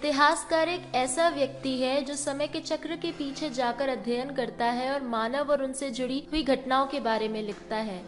इतिहासकार एक ऐसा व्यक्ति है जो समय के चक्र के पीछे जाकर अध्ययन करता है और मानव और उनसे जुड़ी हुई घटनाओं के बारे में लिखता है।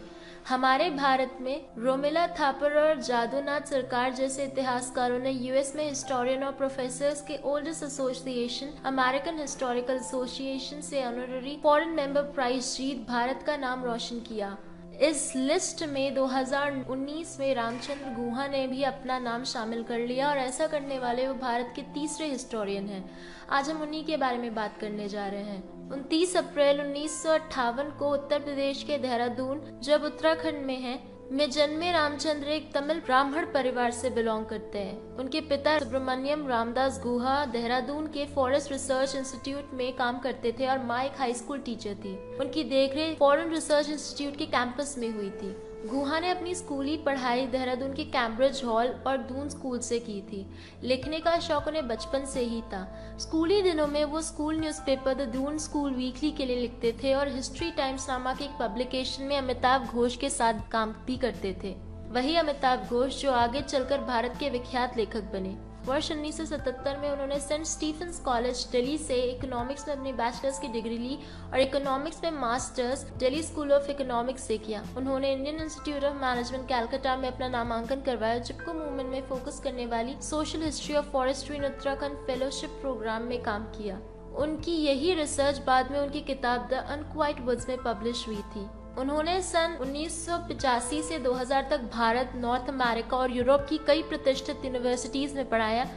हमारे भारत में रोमिला थापर और जादूनाथ सरकार जैसे इतिहासकारों ने यूएस में हिस्टोरियन और प्रोफेसर्स के oldest association, American historical association से ऑनररी फॉरेन मेंबर प्राइज जीत भारत का नाम रोशन किया। इस लिस्ट में 2019 में रामचंद्र गुहा ने भी अपना नाम शामिल कर लिया और ऐसा करने वाले वो भारत के तीसरे हिस्टोरियन हैं। आज हम उन्हीं के बारे में बात करने जा रहे हैं। उनतीस अप्रैल उन्नीस सौ अट्ठावन को उत्तर प्रदेश के देहरादून, जब उत्तराखंड में है में जन्मे रामचंद्र एक तमिल ब्राह्मण परिवार से बिलोंग करते हैं। उनके पिता सुब्रमण्यम रामदास गुहा देहरादून के फॉरेस्ट रिसर्च इंस्टीट्यूट में काम करते थे और माँ एक हाई स्कूल टीचर थी। उनकी देखरेख फॉरेन रिसर्च इंस्टीट्यूट के कैंपस में हुई थी। गुहा ने अपनी स्कूली पढ़ाई देहरादून के कैम्ब्रिज हॉल और दून स्कूल से की थी। लिखने का शौक उन्हें बचपन से ही था। स्कूली दिनों में वो school newspaper the Doon school weekly के लिए लिखते थे और हिस्ट्री टाइम्स नामक एक पब्लिकेशन में अमिताभ घोष के साथ काम भी करते थे। वही अमिताभ घोष जो आगे चलकर भारत के विख्यात लेखक बने। वर्ष 1977 में उन्होंने सेंट स्टीफेंस कॉलेज दिल्ली से इकोनॉमिक्स में अपनी बैचलर्स की डिग्री ली और इकोनॉमिक्स में masters Delhi School of Economics से किया। उन्होंने Indian Institute of Management Calcutta में अपना नामांकन करवाया चिपको मूवमेंट में फोकस करने वाली Social History of Forestry in Uttarakhand fellowship programme में काम किया। उनकी यही रिसर्च बाद में उनकी किताब द अनक्वाइट वर्ड्स में पब्लिश हुई थी। उन्होंने सन 1985 से 2000 तक भारत, नॉर्थ अमेरिका और यूरोप की कई प्रतिष्ठित यूनिवर्सिटीज़ में पढ़ाया,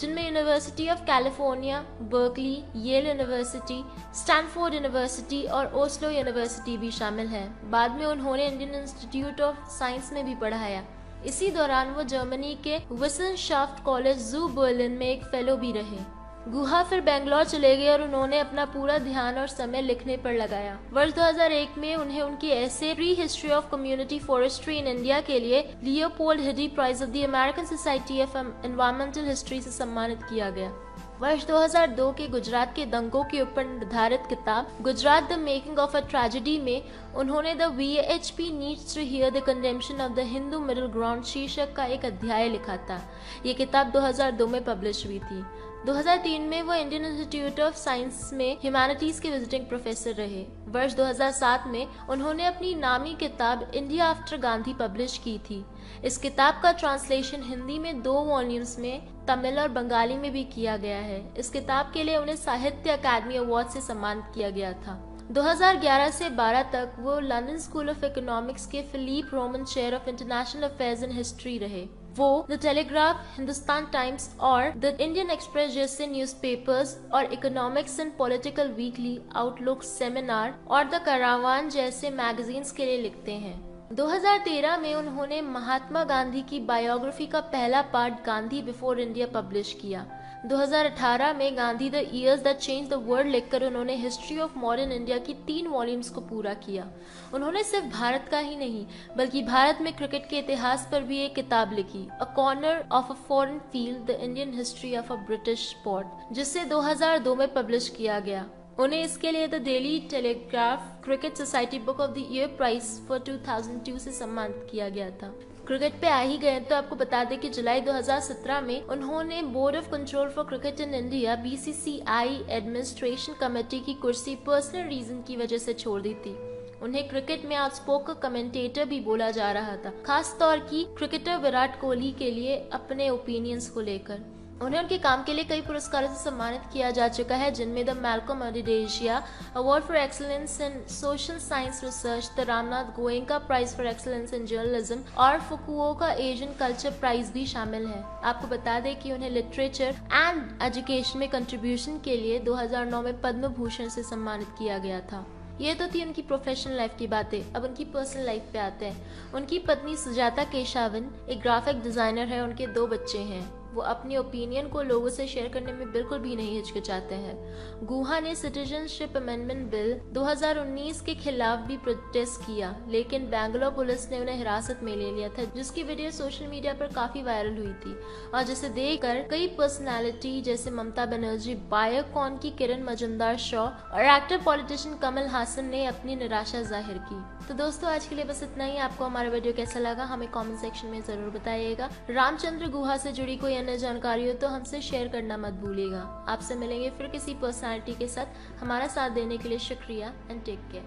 जिनमें University of California Berkeley Yale University Stanford University और ओस्लो यूनिवर्सिटी भी शामिल है। बाद में उन्होंने इंडियन इंस्टीट्यूट ऑफ़ साइंस में भी पढ़ाया। इसी दौरान वो जर्मनी के Wissenschaftskolleg zu Berlin में एक फेलो भी रहे। गुहा फिर बेंगलोर चले गए और उन्होंने अपना पूरा ध्यान और समय लिखने पर लगाया। वर्ष 2001 में उन्हें उनकी ऐसे prehistory of community forestry in India के लिए Leopold Hidy Prize of the American Society of Environmental History से सम्मानित किया गया। वर्ष 2002 के गुजरात के दंगों के ऊपर निर्धारित किताब, Gujarat The Making of a Tragedy में उन्होंने the V H P needs to hear the condemnation of the Hindu middle ground शीर्षक का एक अध्याय लिखा था। ये किताब 2002 में पब्लिश हुई थी। 2003 में वो इंडियन इंस्टीट्यूट ऑफ़ साइंस में ह्यूमैनिटीज के विजिटिंग प्रोफेसर रहे। वर्ष 2007 में उन्होंने अपनी नामी किताब इंडिया आफ्टर गांधी पब्लिश की थी। इस किताब का ट्रांसलेशन हिंदी में दो वॉल्यूम्स में, तमिल और बंगाली में भी किया गया है। इस किताब के लिए उन्हें साहित्य अकादमी अवार्ड से सम्मानित किया गया था। 2011 से 12 तक वो लंदन स्कूल ऑफ़ इकोनॉमिक्स के Philippe Roman Chair of International Affairs in History रहे। वो द टेलीग्राफ हिंदुस्तान टाइम्स और द इंडियन एक्सप्रेस जैसे न्यूज़पेपर्स और Economics and Political Weekly Outlook Seminar और द करावान जैसे मैगजीन्स के लिए लिखते हैं। 2013 में उन्होंने महात्मा गांधी की बायोग्राफी का पहला part Gandhi before India publish किया। 2018 में Gandhi the years that change the world लिखकर उन्होंने हिस्ट्री ऑफ़ मॉडर्न इंडिया की तीन वॉल्यूम्स को पूरा किया। उन्होंने सिर्फ़ भारत का ही नहीं, बल्कि भारत में क्रिकेट के इतिहास पर भी एक किताब लिखी A Corner of a Foreign Field the Indian History of a British Sport जिसे 2002 में पब्लिश किया गया। उन्हें इसके लिए The Daily Telegraph Cricket Society Book of the Year Prize for 2002 से सम्मानित किया गया था। क्रिकेट पे आ ही गए तो आपको बता दें कि जुलाई 2017 में उन्होंने Board of Control for Cricket in India BCCI administration committee की कुर्सी पर्सनल रीजन की वजह से छोड़ दी थी। उन्हें क्रिकेट में आउटस्पोक कमेंटेटर भी बोला जा रहा था खास तौर की क्रिकेटर विराट कोहली के लिए अपने ओपिनियंस को लेकर। उन्हें उनके काम के लिए कई पुरस्कारों से सम्मानित किया जा चुका है, जिनमें the Malcolm Adiseshiah Award for Excellence in Social Science Research, the Ramnath Goenka Prize for Excellence in Journalism, और फुकुओ का एशियन कल्चर प्राइज भी शामिल है। आपको बता दें कि उन्हें लिटरेचर एंड एजुकेशन में कंट्रीब्यूशन के लिए 2009 में पद्म भूषण से सम्मानित किया गया था। ये तो थी उनकी प्रोफेशनल लाइफ की बातें। अब उनकी पर्सनल लाइफ पे आते हैं। उनकी पत्नी सुजाता केशावन, एक ग्राफिक डिज़ाइनर है, उनके दो बच्चे हैं। वो अपनी ओपिनियन को लोगों से शेयर करने में बिल्कुल भी नहीं हिचकिचाते हैं। गुहा ने सिटीजनशिप अमेंडमेंट बिल 2019 के खिलाफ भी प्रोटेस्ट किया, लेकिन बैंगलोर पुलिस ने उन्हें हिरासत में ले लिया था, जिसकी वीडियो सोशल मीडिया पर काफ़ी वायरल हुई थी। और जिसे देखकर कई पर्सनैलिटी जैसे ममता बनर्जी बायोकॉन की किरण मजुमदार शॉ और एक्टर पॉलिटिशियन कमल हासन ने अपनी निराशा ज़ाहिर की। तो दोस्तों, आज के लिए बस इतना ही। आपको हमारा वीडियो कैसा लगा, हमें कमेंट सेक्शन में ज़रूर बताइएगा। रामचंद्र गुहा से जुड़ी कोई अन्य जानकारी हो तो हमसे शेयर करना मत भूलिएगा। आपसे मिलेंगे फिर किसी पर्सनैलिटी के साथ। हमारा साथ देने के लिए शुक्रिया एंड टेक केयर